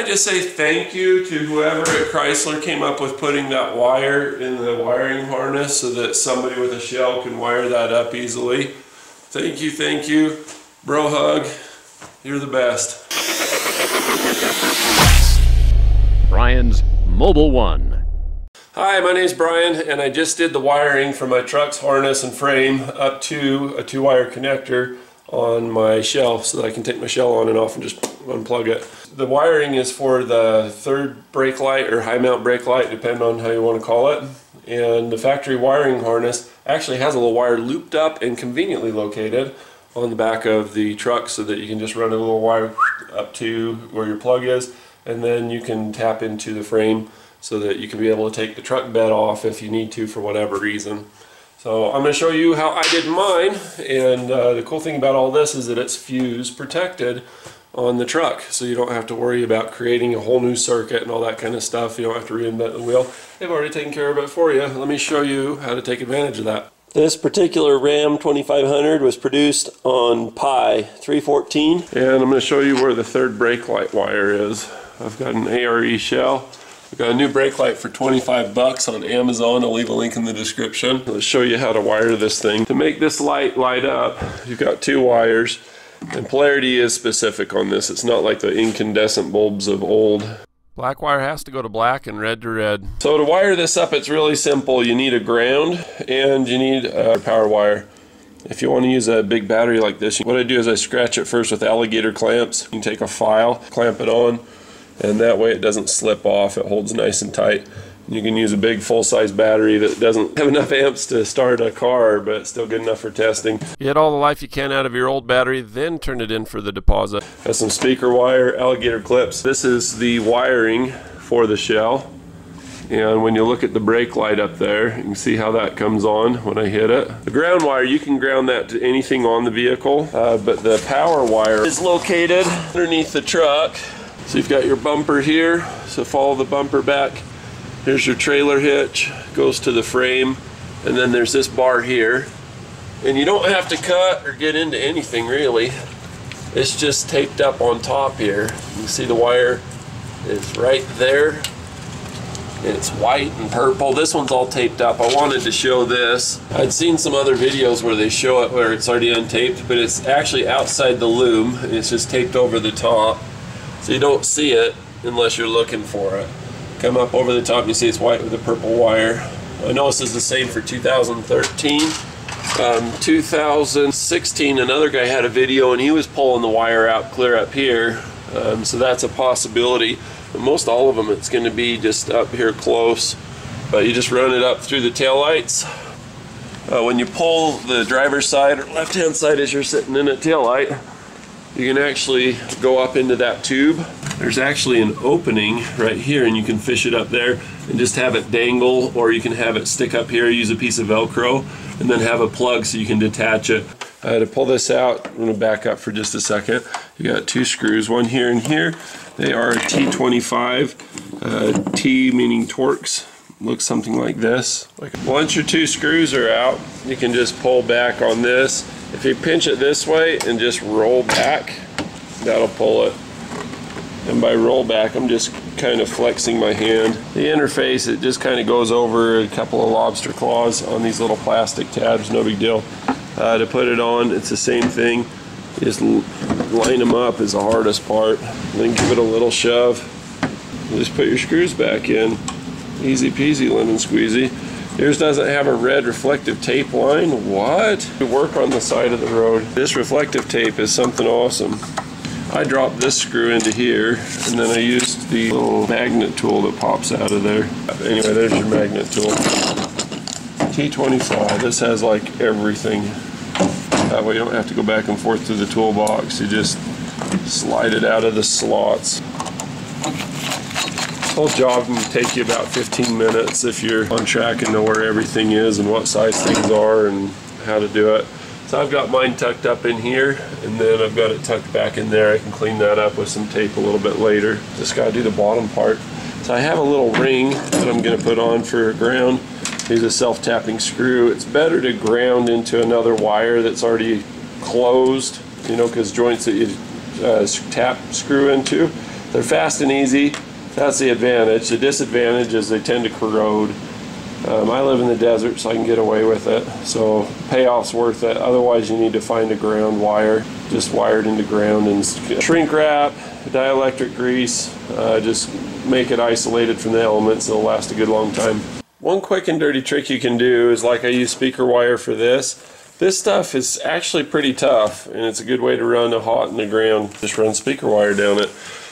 I just say thank you to whoever at Chrysler came up with putting that wire in the wiring harness so that somebody with a shell can wire that up easily. Thank you, thank you. Bro hug. You're the best. Brian's Mobile One. Hi, my name is Brian and I just did the wiring for my truck's harness and frame up to a two-wire connector on my shell so that I can take my shell on and off and just unplug it. The wiring is for the third brake light or high mount brake light, depending on how you want to call it. And the factory wiring harness actually has a little wire looped up and conveniently located on the back of the truck so that you can just run a little wire up to where your plug is and then you can tap into the frame so that you can be able to take the truck bed off if you need to for whatever reason. So I'm going to show you how I did mine and uh, the cool thing about all this is that it's fuse protected on the truck so you don't have to worry about creating a whole new circuit and all that kind of stuff. You don't have to reinvent the wheel. They've already taken care of it for you. Let me show you how to take advantage of that. This particular Ram 2500 was produced on Pi 314 and I'm going to show you where the third brake light wire is. I've got an ARE shell we got a new brake light for 25 bucks on Amazon. I'll leave a link in the description. Let's show you how to wire this thing. To make this light light up, you've got two wires. And polarity is specific on this. It's not like the incandescent bulbs of old. Black wire has to go to black and red to red. So to wire this up, it's really simple. You need a ground and you need a power wire. If you want to use a big battery like this, what I do is I scratch it first with alligator clamps. You can take a file, clamp it on, and that way it doesn't slip off it holds nice and tight. You can use a big full-size battery that doesn't have enough amps to start a car but still good enough for testing. Get all the life you can out of your old battery then turn it in for the deposit. Got some speaker wire alligator clips. This is the wiring for the shell. And when you look at the brake light up there you can see how that comes on when I hit it. The ground wire you can ground that to anything on the vehicle uh, but the power wire is located underneath the truck so you've got your bumper here, so follow the bumper back. Here's your trailer hitch, goes to the frame, and then there's this bar here. And you don't have to cut or get into anything really. It's just taped up on top here. You see the wire is right there. It's white and purple. This one's all taped up. I wanted to show this. I'd seen some other videos where they show it where it's already untaped, but it's actually outside the loom. It's just taped over the top. So you don't see it unless you're looking for it. Come up over the top, you see it's white with a purple wire. I know this is the same for 2013. Um, 2016, another guy had a video and he was pulling the wire out clear up here. Um, so that's a possibility. But most all of them, it's going to be just up here close. But you just run it up through the tail lights. Uh, when you pull the driver's side or left hand side as you're sitting in a tail light, you can actually go up into that tube. There's actually an opening right here and you can fish it up there and just have it dangle or you can have it stick up here, use a piece of Velcro and then have a plug so you can detach it. Uh, to pull this out, I'm going to back up for just a second. You got two screws, one here and here. They are T25, uh, T meaning Torx, looks something like this. Like once your two screws are out, you can just pull back on this if you pinch it this way and just roll back, that'll pull it. And by roll back, I'm just kind of flexing my hand. The interface, it just kind of goes over a couple of lobster claws on these little plastic tabs, no big deal. Uh, to put it on, it's the same thing. Just line them up is the hardest part. Then give it a little shove. Just put your screws back in. Easy peasy lemon squeezy. Yours doesn't have a red reflective tape line? What? We work on the side of the road. This reflective tape is something awesome. I dropped this screw into here and then I used the little magnet tool that pops out of there. Anyway, there's your magnet tool. T25, this has like everything. That way you don't have to go back and forth through the toolbox. You just slide it out of the slots whole job can take you about 15 minutes if you're on track and know where everything is and what size things are and how to do it. So I've got mine tucked up in here and then I've got it tucked back in there. I can clean that up with some tape a little bit later. Just got to do the bottom part. So I have a little ring that I'm going to put on for ground. Use a self-tapping screw. It's better to ground into another wire that's already closed, you know, because joints that you uh, tap screw into They're fast and easy. That's the advantage. The disadvantage is they tend to corrode. Um, I live in the desert, so I can get away with it. So payoff's worth it. Otherwise, you need to find a ground wire, just wired into ground, and shrink wrap, dielectric grease. Uh, just make it isolated from the elements. It'll last a good long time. One quick and dirty trick you can do is like I use speaker wire for this. This stuff is actually pretty tough, and it's a good way to run a hot in the ground. Just run speaker wire down it.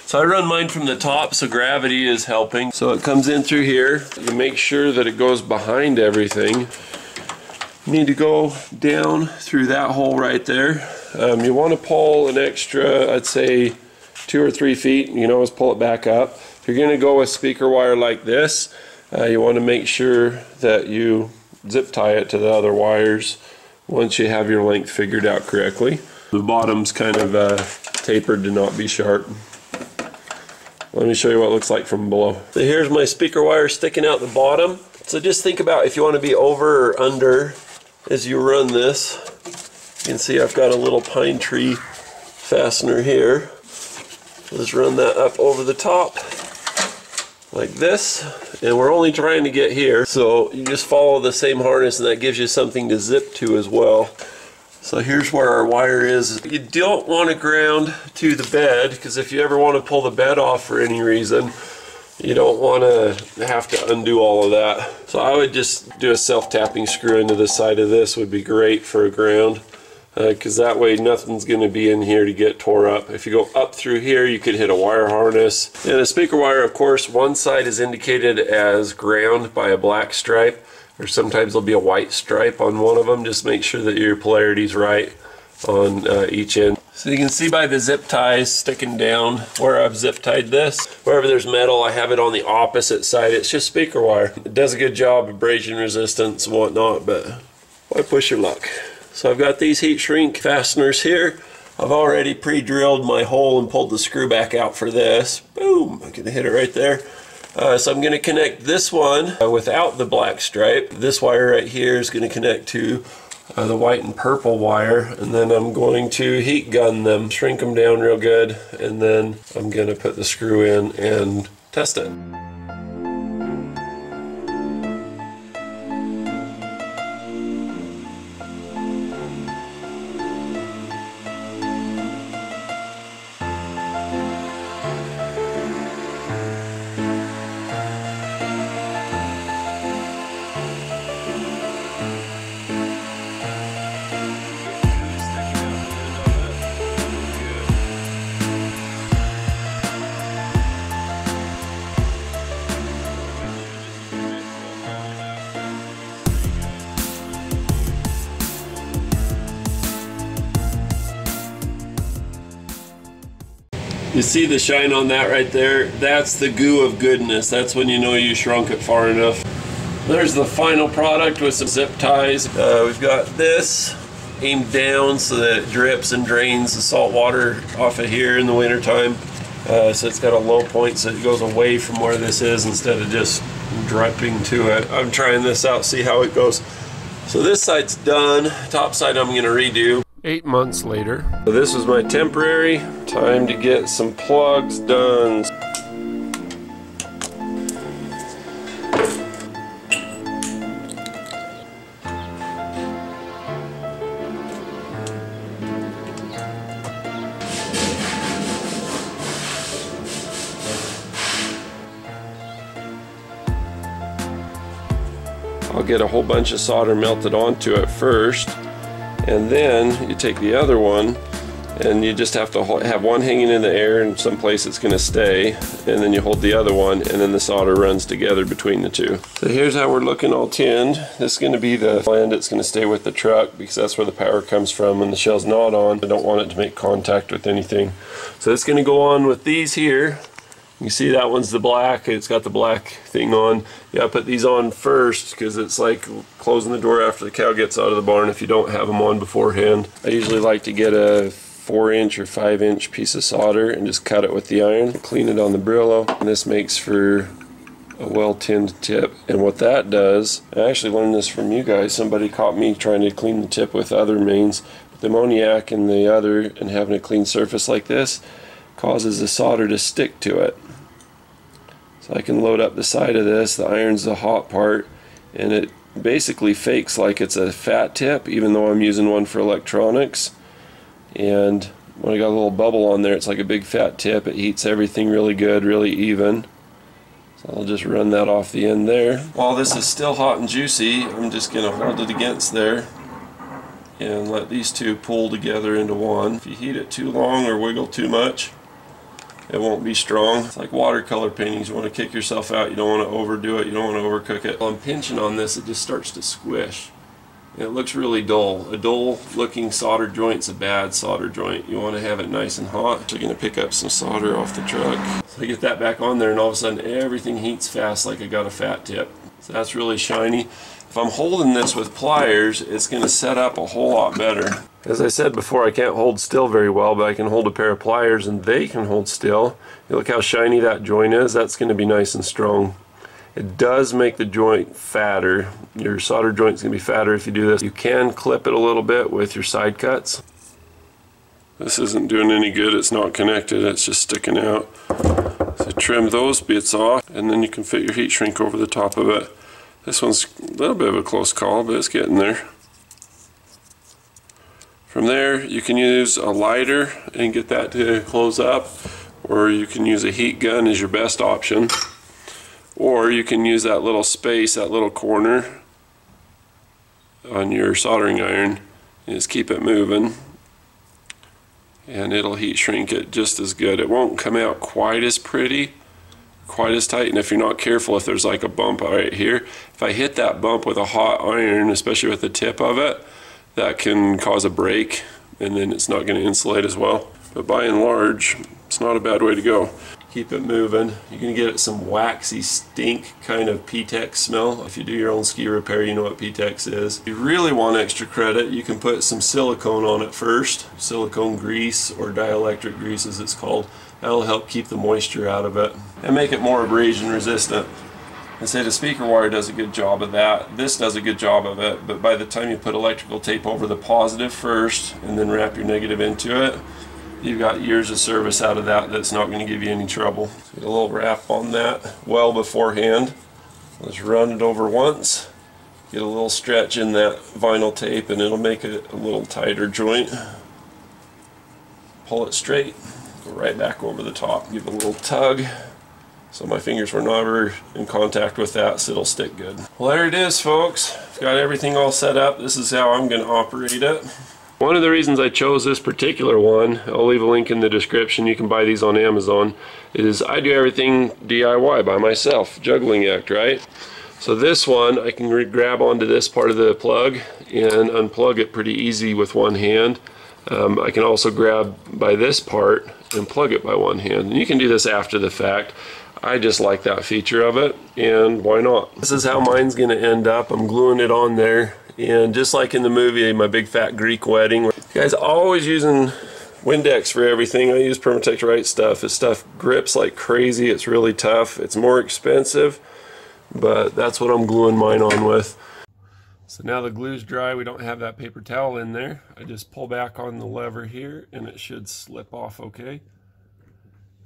So I run mine from the top so gravity is helping. So it comes in through here. You make sure that it goes behind everything. You need to go down through that hole right there. Um, you want to pull an extra, I'd say two or three feet. You can always pull it back up. If you're going to go with speaker wire like this, uh, you want to make sure that you zip tie it to the other wires once you have your length figured out correctly. The bottom's kind of uh, tapered to not be sharp. Let me show you what it looks like from below. So here's my speaker wire sticking out the bottom. So just think about if you want to be over or under as you run this. You can see I've got a little pine tree fastener here. Let's run that up over the top like this and we're only trying to get here so you just follow the same harness and that gives you something to zip to as well so here's where our wire is. You don't want to ground to the bed because if you ever want to pull the bed off for any reason, you don't want to have to undo all of that. So I would just do a self-tapping screw into the side of this would be great for a ground because uh, that way nothing's going to be in here to get tore up. If you go up through here, you could hit a wire harness. And a speaker wire, of course, one side is indicated as ground by a black stripe or sometimes there'll be a white stripe on one of them. Just make sure that your polarity's right on uh, each end. So you can see by the zip ties sticking down where I've zip tied this. Wherever there's metal, I have it on the opposite side. It's just speaker wire. It does a good job abrasion resistance and whatnot, but why push your luck? So I've got these heat shrink fasteners here. I've already pre-drilled my hole and pulled the screw back out for this. Boom, I can hit it right there. Uh, so I'm going to connect this one uh, without the black stripe. This wire right here is going to connect to uh, the white and purple wire and then I'm going to heat gun them, shrink them down real good and then I'm going to put the screw in and test it. You see the shine on that right there? That's the goo of goodness. That's when you know you shrunk it far enough. There's the final product with some zip ties. Uh, we've got this aimed down so that it drips and drains the salt water off of here in the wintertime. Uh, so it's got a low point so it goes away from where this is instead of just dripping to it. I'm trying this out, see how it goes. So this side's done. Top side I'm gonna redo. Eight months later. So this was my temporary. Time to get some plugs done. I'll get a whole bunch of solder melted onto it first and then you take the other one and you just have to have one hanging in the air and someplace it's going to stay and then you hold the other one and then the solder runs together between the two. So here's how we're looking all tinned. This is going to be the end that's going to stay with the truck because that's where the power comes from when the shell's not on. I don't want it to make contact with anything. So it's going to go on with these here you see that one's the black, it's got the black thing on. Yeah, I put these on first because it's like closing the door after the cow gets out of the barn if you don't have them on beforehand. I usually like to get a 4 inch or 5 inch piece of solder and just cut it with the iron, clean it on the Brillo, and this makes for a well tinned tip. And what that does, I actually learned this from you guys, somebody caught me trying to clean the tip with other mains, the ammoniac and the other and having a clean surface like this, causes the solder to stick to it. So I can load up the side of this, the iron's the hot part, and it basically fakes like it's a fat tip even though I'm using one for electronics. And when I got a little bubble on there, it's like a big fat tip. It heats everything really good, really even. So I'll just run that off the end there. While this is still hot and juicy, I'm just to hold it against there and let these two pull together into one. If you heat it too long or wiggle too much, it won't be strong. It's like watercolor paintings. You want to kick yourself out. You don't want to overdo it. You don't want to overcook it. While I'm pinching on this, it just starts to squish. It looks really dull. A dull looking solder joint's a bad solder joint. You want to have it nice and hot. So you're going to pick up some solder off the truck. So I get that back on there and all of a sudden everything heats fast like I got a fat tip. So that's really shiny. If I'm holding this with pliers, it's going to set up a whole lot better. As I said before, I can't hold still very well, but I can hold a pair of pliers and they can hold still. You look how shiny that joint is, that's going to be nice and strong. It does make the joint fatter. Your solder joint's to be fatter if you do this. You can clip it a little bit with your side cuts. This isn't doing any good, it's not connected, it's just sticking out. So trim those bits off and then you can fit your heat shrink over the top of it. This one's a little bit of a close call, but it's getting there. From there, you can use a lighter and get that to close up, or you can use a heat gun as your best option. Or you can use that little space, that little corner on your soldering iron, and just keep it moving. And it'll heat shrink it just as good. It won't come out quite as pretty, quite as tight and if you're not careful if there's like a bump right here if I hit that bump with a hot iron especially with the tip of it that can cause a break and then it's not going to insulate as well but by and large it's not a bad way to go keep it moving. You can get it some waxy stink kind of P-Tex smell. If you do your own ski repair you know what P-Tex is. If you really want extra credit you can put some silicone on it first. Silicone grease or dielectric grease as it's called. That'll help keep the moisture out of it and make it more abrasion resistant. I say the speaker wire does a good job of that. This does a good job of it, but by the time you put electrical tape over the positive first and then wrap your negative into it, you've got years of service out of that that's not going to give you any trouble. Get a little wrap on that well beforehand. Let's run it over once. Get a little stretch in that vinyl tape and it'll make it a little tighter joint. Pull it straight go right back over the top. Give it a little tug so my fingers were never in contact with that so it'll stick good. Well there it is folks. I've got everything all set up. This is how I'm going to operate it. One of the reasons I chose this particular one, I'll leave a link in the description, you can buy these on Amazon, is I do everything DIY by myself, juggling act, right? So this one, I can grab onto this part of the plug and unplug it pretty easy with one hand. Um, I can also grab by this part and plug it by one hand. And you can do this after the fact. I just like that feature of it and why not? This is how mine's gonna end up. I'm gluing it on there and just like in the movie My Big Fat Greek Wedding, guys always using Windex for everything. I use Permatex Right stuff. This stuff grips like crazy. It's really tough. It's more expensive, but that's what I'm gluing mine on with. So now the glue's dry, we don't have that paper towel in there. I just pull back on the lever here and it should slip off okay.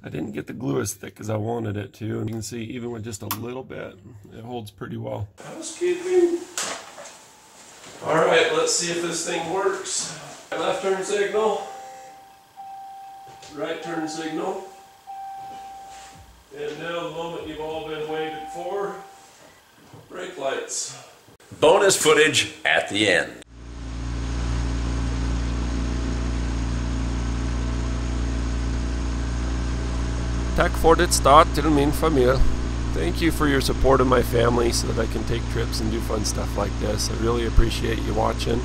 I didn't get the glue as thick as I wanted it to. And you can see even with just a little bit, it holds pretty well. Housekeeping. All right, let's see if this thing works. Left turn signal, right turn signal. And now the moment you've all been waiting for, brake lights. Bonus footage at the end. Tack for det start till min familj. Thank you for your support of my family so that I can take trips and do fun stuff like this. I really appreciate you watching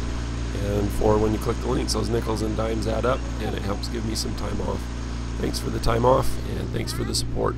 and for when you click the links, those nickels and dimes add up and it helps give me some time off. Thanks for the time off and thanks for the support.